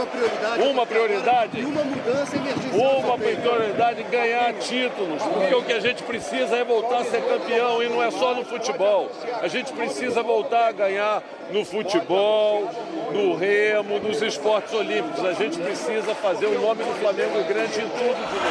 uma prioridade. Uma prioridade. E uma mudança emergencial. Uma prioridade ganhar títulos. Porque o que a gente precisa é voltar a ser campeão e não é só no futebol. A gente precisa voltar a ganhar no futebol, no remo, nos esportes olímpicos. A gente precisa fazer o nome do Flamengo grande em tudo de novo.